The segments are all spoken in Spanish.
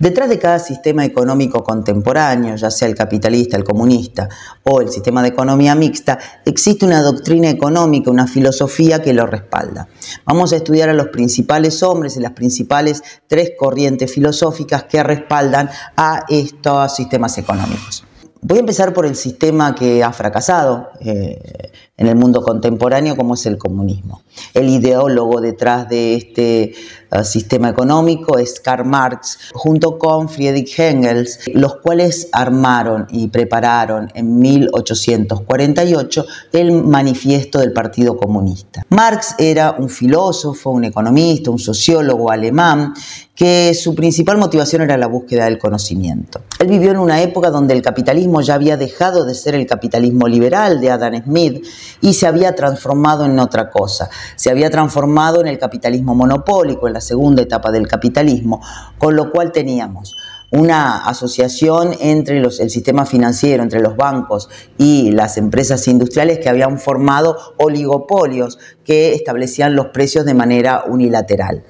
Detrás de cada sistema económico contemporáneo, ya sea el capitalista, el comunista o el sistema de economía mixta, existe una doctrina económica, una filosofía que lo respalda. Vamos a estudiar a los principales hombres y las principales tres corrientes filosóficas que respaldan a estos sistemas económicos. Voy a empezar por el sistema que ha fracasado eh, en el mundo contemporáneo, como es el comunismo. El ideólogo detrás de este sistema económico es Karl Marx, junto con Friedrich Engels, los cuales armaron y prepararon en 1848 el manifiesto del Partido Comunista. Marx era un filósofo, un economista, un sociólogo alemán que su principal motivación era la búsqueda del conocimiento. Él vivió en una época donde el capitalismo ya había dejado de ser el capitalismo liberal de Adam Smith y se había transformado en otra cosa. Se había transformado en el capitalismo monopólico, en la segunda etapa del capitalismo, con lo cual teníamos una asociación entre los, el sistema financiero, entre los bancos y las empresas industriales que habían formado oligopolios que establecían los precios de manera unilateral.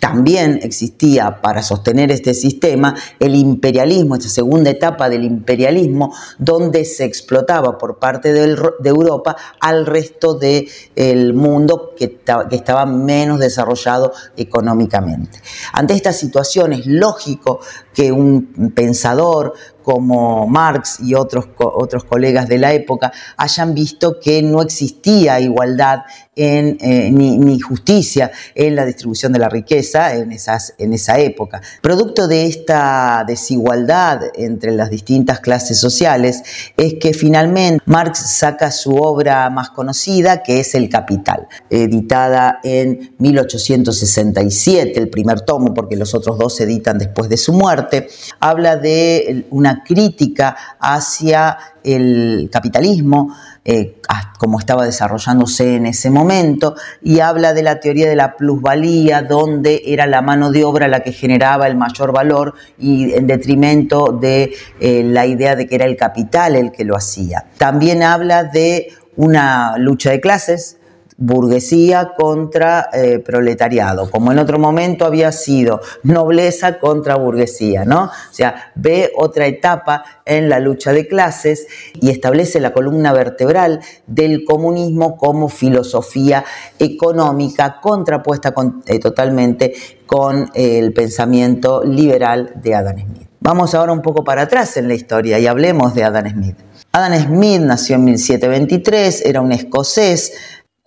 También existía para sostener este sistema el imperialismo, esta segunda etapa del imperialismo, donde se explotaba por parte de Europa al resto del mundo que, estaba menos desarrollado económicamente. Ante esta situación es lógico que un pensador como Marx y otros, otros colegas de la época hayan visto que no existía igualdad en, eh, ni, justicia en la distribución de la riqueza en, esas, en esa época. Producto de esta desigualdad entre las distintas clases sociales es que finalmente Marx saca su obra más conocida, que es El Capital, editada en 1867, el primer tomo, porque los otros dos se editan después de su muerte. Habla de una crítica hacia el capitalismo, eh, como estaba desarrollándose en ese momento, y habla de la teoría de la plusvalía, donde era la mano de obra la que generaba el mayor valor y en detrimento de eh, la idea de que era el capital el que lo hacía. También habla de una lucha de clases, burguesía contra eh, proletariado, como en otro momento había sido nobleza contra burguesía, ¿no? O sea, ve otra etapa en la lucha de clases y establece la columna vertebral del comunismo como filosofía económica contrapuesta eh, totalmente con el pensamiento liberal de Adam Smith. Vamos ahora un poco para atrás en la historia y hablemos de Adam Smith. Adam Smith nació en 1723, era un escocés,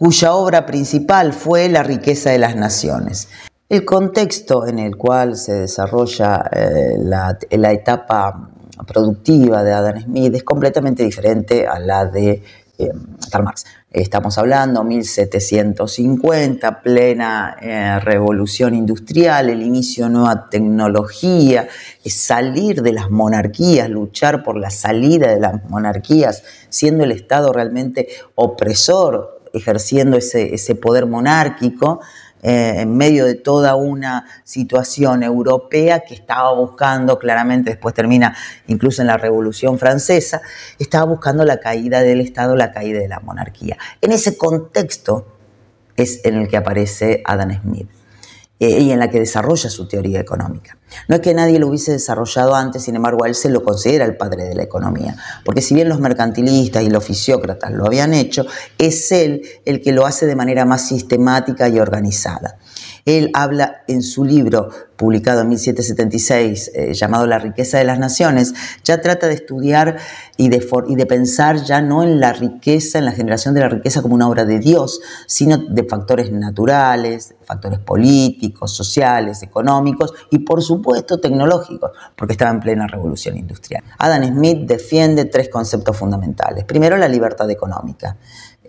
cuya obra principal fue La riqueza de las naciones. El contexto en el cual se desarrolla eh, la, etapa productiva de Adam Smith es completamente diferente a la de eh, Karl Marx. Estamos hablando 1750, plena eh, revolución industrial, el inicio de nueva tecnología, salir de las monarquías, luchar por la salida de las monarquías, siendo el Estado realmente opresor ejerciendo ese, poder monárquico eh, en medio de toda una situación europea que estaba buscando, claramente después termina incluso en la Revolución Francesa, estaba buscando la caída del Estado, la caída de la monarquía. En ese contexto es en el que aparece Adam Smith. Eh, y en la que desarrolla su teoría económica. No es que nadie lo hubiese desarrollado antes, sin embargo, él se lo considera el padre de la economía, porque si bien los mercantilistas y los fisiócratas lo habían hecho, es él el que lo hace de manera más sistemática y organizada. Él habla en su libro, publicado en 1776, eh, llamado La riqueza de las naciones, ya trata de estudiar y de, y de pensar ya no en la riqueza, en la generación de la riqueza como una obra de Dios, sino de factores naturales, factores políticos, sociales, económicos y por supuesto tecnológicos, porque estaba en plena revolución industrial. Adam Smith defiende tres conceptos fundamentales. Primero, la libertad económica.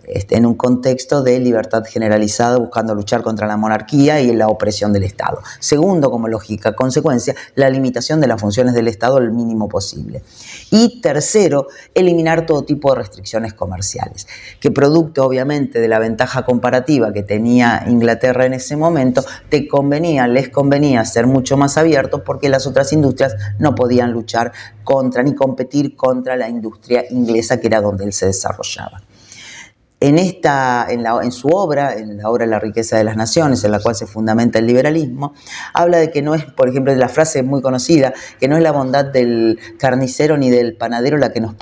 En un contexto de libertad generalizada buscando luchar contra la monarquía y la opresión del Estado. Segundo, como lógica consecuencia, la limitación de las funciones del Estado al mínimo posible. Y tercero, eliminar todo tipo de restricciones comerciales, que producto obviamente de la ventaja comparativa que tenía Inglaterra en ese momento, te convenía, les convenía ser mucho más abiertos porque las otras industrias no podían luchar contra ni competir contra la industria inglesa que era donde él se desarrollaba. En, esta, en, su obra, en la obra La riqueza de las naciones, en la cual se fundamenta el liberalismo, habla de que no es, por ejemplo, la frase muy conocida, que no es la bondad del carnicero ni del panadero la que nos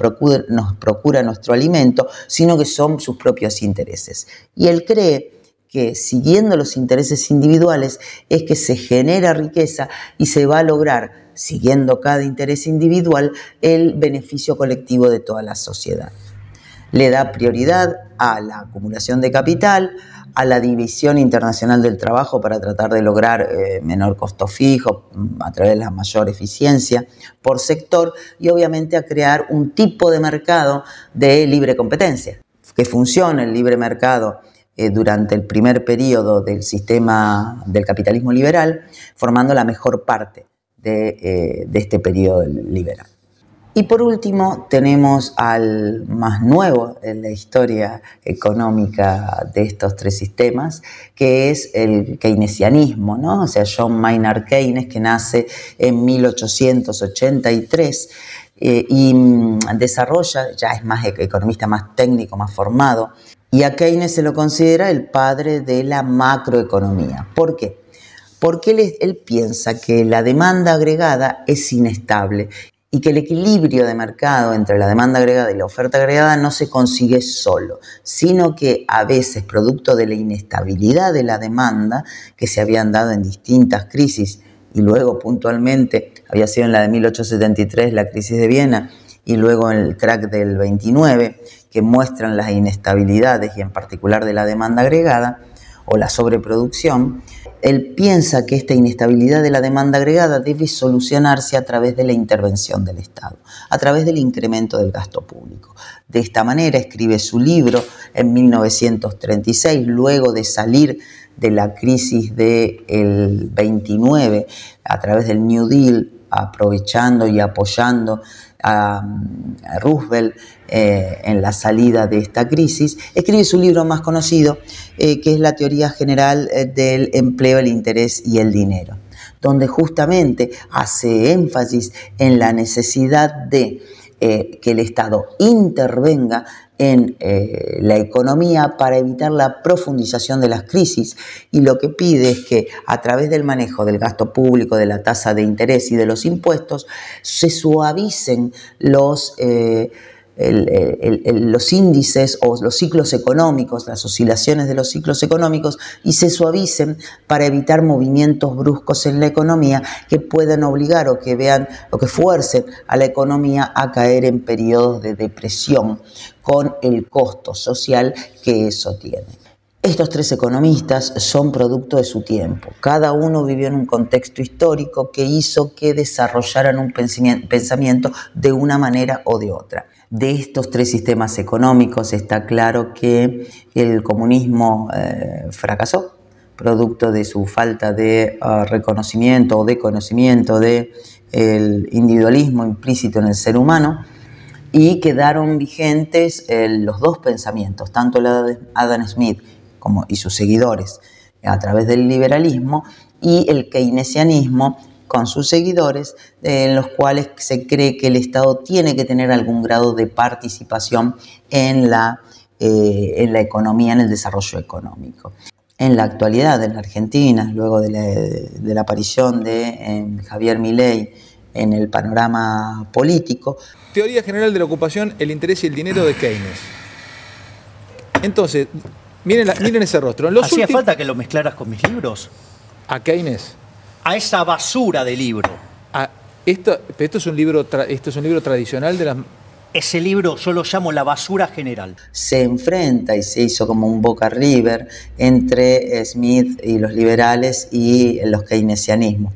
nos procura nuestro alimento, sino que son sus propios intereses. Y él cree que siguiendo los intereses individuales es que se genera riqueza y se va a lograr, siguiendo cada interés individual, el beneficio colectivo de toda la sociedad le da prioridad a la acumulación de capital, a la división internacional del trabajo para tratar de lograr eh, menor costo fijo mm, a través de la mayor eficiencia por sector y obviamente a crear un tipo de mercado de libre competencia, que funcione el libre mercado eh, durante el primer periodo del sistema del capitalismo liberal, formando la mejor parte de, eh, de este periodo liberal. Y por último tenemos al más nuevo en la historia económica de estos tres sistemas, que es el keynesianismo, ¿no? O sea, John Maynard Keynes, que nace en 1883 eh, y mm, desarrolla, ya es más economista más técnico, más formado, y a Keynes se lo considera el padre de la macroeconomía. ¿Por qué? Porque él, piensa que la demanda agregada es inestable y que el equilibrio de mercado entre la demanda agregada y la oferta agregada no se consigue solo, sino que a veces, producto de la inestabilidad de la demanda que se habían dado en distintas crisis y luego puntualmente había sido en la de 1873 la crisis de Viena y luego en el crack del 29, que muestran las inestabilidades y en particular de la demanda agregada o la sobreproducción, él piensa que esta inestabilidad de la demanda agregada debe solucionarse a través de la intervención del Estado, a través del incremento del gasto público. De esta manera escribe su libro en 1936, luego de salir de la crisis del 29 a través del New Deal, aprovechando y apoyando a, Roosevelt eh, en la salida de esta crisis, escribe su libro más conocido, eh, que es La teoría general eh, del empleo, el interés y el dinero, donde justamente hace énfasis en la necesidad de que el Estado intervenga en eh, la economía para evitar la profundización de las crisis. Y lo que pide es que a través del manejo del gasto público, de la tasa de interés y de los impuestos se suavicen los... Eh, los índices o los ciclos económicos, las oscilaciones de los ciclos económicos y se suavicen para evitar movimientos bruscos en la economía que puedan obligar o que vean o que fuercen a la economía a caer en periodos de depresión con el costo social que eso tiene. Estos tres economistas son producto de su tiempo. Cada uno vivió en un contexto histórico que hizo que desarrollaran un pensamiento de una manera o de otra de estos tres sistemas económicos está claro que el comunismo eh, fracasó, producto de su falta de ah, reconocimiento o de conocimiento del individualismo implícito en el ser humano y quedaron vigentes eh, los dos pensamientos, tanto el de Adam Smith como, y sus seguidores a través del liberalismo y el keynesianismo con sus seguidores, en los cuales se cree que el Estado tiene que tener algún grado de participación en la, eh, en la economía, en el desarrollo económico. En la actualidad, en la Argentina, luego de la, aparición de Javier Milei en el panorama político. Teoría general de la ocupación, el interés y el dinero de Keynes. Entonces, miren, miren ese rostro. ¿Hacía falta que lo mezclaras con mis libros? ¿A Keynes? A esa basura de libro. Ah, esto, esto, es un libro esto es un libro tradicional de las... Ese libro yo lo llamo la basura general. Se enfrenta y se hizo como un Boca River entre Smith y los liberales y los keynesianismos,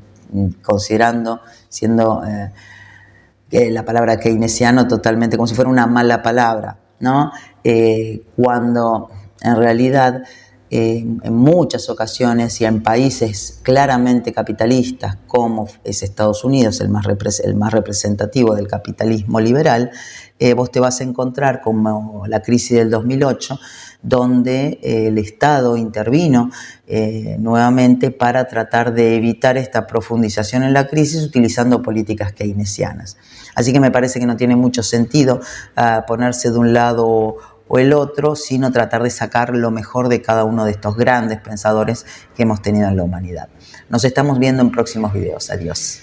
considerando, siendo eh, la palabra keynesiano totalmente como si fuera una mala palabra, ¿no? Eh, cuando en realidad en muchas ocasiones y en países claramente capitalistas como es Estados Unidos, el más, el más representativo del capitalismo liberal, eh, vos te vas a encontrar como la crisis del 2008, donde eh, el Estado intervino eh, nuevamente para tratar de evitar esta profundización en la crisis utilizando políticas keynesianas. Así que me parece que no tiene mucho sentido ah, ponerse de un lado o el otro, sino tratar de sacar lo mejor de cada uno de estos grandes pensadores que hemos tenido en la humanidad. Nos estamos viendo en próximos videos. Adiós.